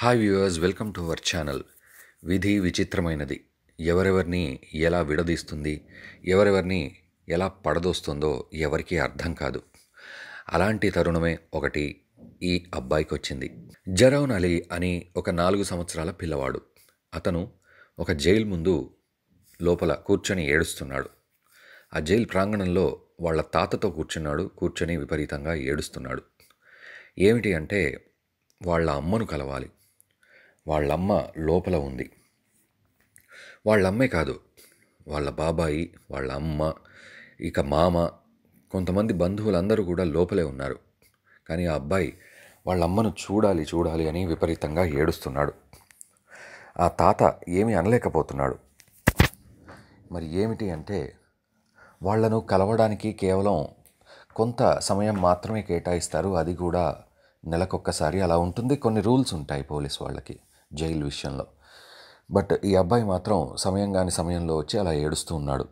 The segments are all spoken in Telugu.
Hi viewers welcome to our channel విధి విచిత్రమైనది. ఎవరెవరిని ఎలా విడదీస్తుంది ఎవరెవరిని ఎలా పడదోస్తుందో ఎవరికీ అర్థం కాదు. అలాంటి తరుణమే ఒకటి ఈ అబ్బాయికి వచ్చింది జరౌన్ అలీ అని ఒక నాలుగు సంవత్సరాల పిల్లవాడు. అతను ఒక జైలు ముందు లోపల కూర్చొని ఏడుస్తున్నాడు. ఆ జైలు ప్రాంగణంలో వాళ్ళ తాతతో కూర్చున్నాడు కూర్చొని విపరీతంగా ఏడుస్తున్నాడు. ఏమిటి అంటే వాళ్ళ అమ్మను కలవాలి. వాళ్ళమ్మ లోపల ఉంది. వాళ్ళమ్మే కాదు వాళ్ళ బాబాయి వాళ్ళ అమ్మ ఇక మామ కొంతమంది బంధువులందరూ కూడా లోపలే ఉన్నారు. కానీ ఆ అబ్బాయి వాళ్ళ అమ్మను చూడాలి చూడాలి అని విపరీతంగా ఏడుస్తున్నాడు. ఆ తాత ఏమీ అనలేకపోతున్నాడు. మరి ఏమిటి అంటే వాళ్ళను కలవడానికి కేవలం కొంత సమయం మాత్రమే కేటాయిస్తారు. అది కూడా నెలకొక్కసారి అలా ఉంటుంది. కొన్ని రూల్స్ ఉంటాయి పోలీస్ వాళ్ళకి. జైలు విషయంలో. బట్ ఈ అబ్బాయి మాత్రం సమయం కాని సమయంలో వచ్చి అలా ఏడుస్తూ ఉన్నాడు.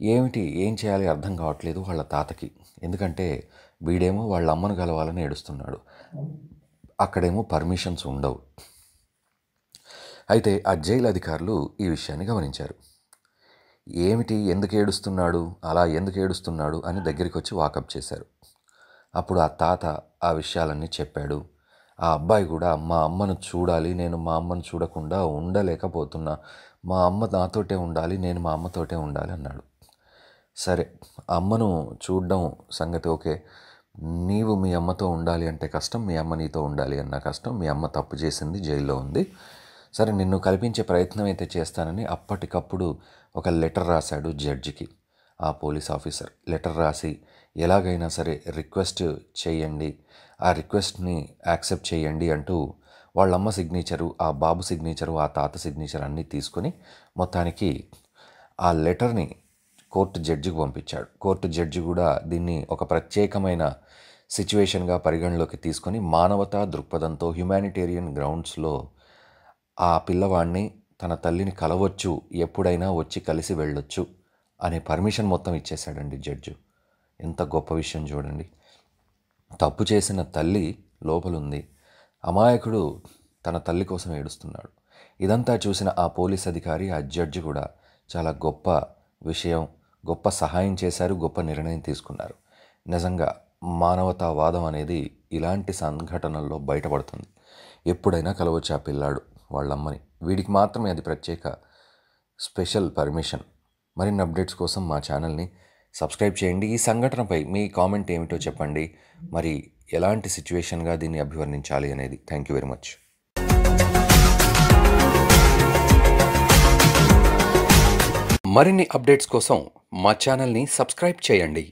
ఏమిటి? ఏం చేయాలి? అర్థం కావట్లేదు వాళ్ళ తాతకి. ఎందుకంటే వీడేమో వాళ్ళ అమ్మను కలవాలని ఏడుస్తున్నాడు. అక్కడేమో పర్మిషన్స్ ఉండవు. అయితే ఆ జైలు అధికారులు ఈ విషయాన్ని గమనించారు. ఏమిటి? ఎందుకు ఏడుస్తున్నాడు? అలా ఎందుకు ఏడుస్తున్నాడు? అని దగ్గరికి వచ్చి వాకప్ చేశారు. అప్పుడు ఆ తాత ఆ విషయాలన్నీ చెప్పాడు. ఆ అబ్బాయి కూడా మా అమ్మను చూడాలి నేను మా అమ్మను చూడకుండా ఉండలేకపోతున్నా. మా అమ్మ నాతోటే ఉండాలి నేను మా అమ్మతోటే ఉండాలి అన్నాడు. సరే అమ్మను చూడడం సంగతి ఓకే. నీవు మీ అమ్మతో ఉండాలి అంటే కష్టం మీ అమ్మ నీతో ఉండాలి అన్న కష్టం మీ అమ్మ తప్పు చేసింది జైల్లో ఉంది. సరే నిన్ను కల్పించే ప్రయత్నం అయితే చేస్తానని అప్పటికప్పుడు ఒక లెటర్ రాశాడు జడ్జికి ఆ పోలీస్ ఆఫీసర్. లెటర్ రాసి ఎలాగైనా సరే రిక్వెస్ట్ చేయండి. ఆ రిక్వెస్ట్ని యాక్సెప్ట్ చేయండి అంటూ వాళ్ళమ్మ సిగ్నేచరు ఆ బాబు సిగ్నేచరు ఆ తాత సిగ్నేచర్ అన్నీ తీసుకొని మొత్తానికి ఆ లెటర్ని కోర్టు జడ్జికి పంపించాడు. కోర్టు జడ్జి కూడా దీన్ని ఒక ప్రత్యేకమైన సిచ్యువేషన్గా పరిగణలోకి తీసుకొని మానవతా దృక్పథంతో హ్యుమానిటేరియన్ గ్రౌండ్స్లో ఆ పిల్లవాడిని తన తల్లిని కలవచ్చు ఎప్పుడైనా వచ్చి కలిసి వెళ్ళొచ్చు అనే పర్మిషన్ మొత్తం ఇచ్చేశాడండి జడ్జు. ఎంత గొప్ప విషయం చూడండి. తప్పు చేసిన తల్లి లోపలుంది. అమాయకుడు తన తల్లి కోసం ఏడుస్తున్నాడు. ఇదంతా చూసిన ఆ పోలీస్ అధికారి ఆ జడ్జి కూడా చాలా గొప్ప విషయం గొప్ప సహాయం చేశారు గొప్ప నిర్ణయం తీసుకున్నారు. నిజంగా మానవతావాదం అనేది ఇలాంటి సంఘటనల్లో బయటపడుతుంది. ఎప్పుడైనా కలవచ్చు ఆ పిల్లాడు వాళ్ళమ్మని. వీడికి మాత్రమే అది ప్రత్యేక స్పెషల్ పర్మిషన్. మరిన్ని అప్డేట్స్ కోసం మా ఛానల్ని సబ్స్క్రైబ్ చేయండి. ఈ సంఘటనపై మీ కామెంట్ ఏమిటో చెప్పండి. మరి ఎలాంటి సిచ్యువేషన్గా దీన్ని అభివర్ణించాలి అనేది. Thank you very much. మరిన్ని అప్డేట్స్ కోసం మా ఛానల్ని సబ్స్క్రైబ్ చేయండి.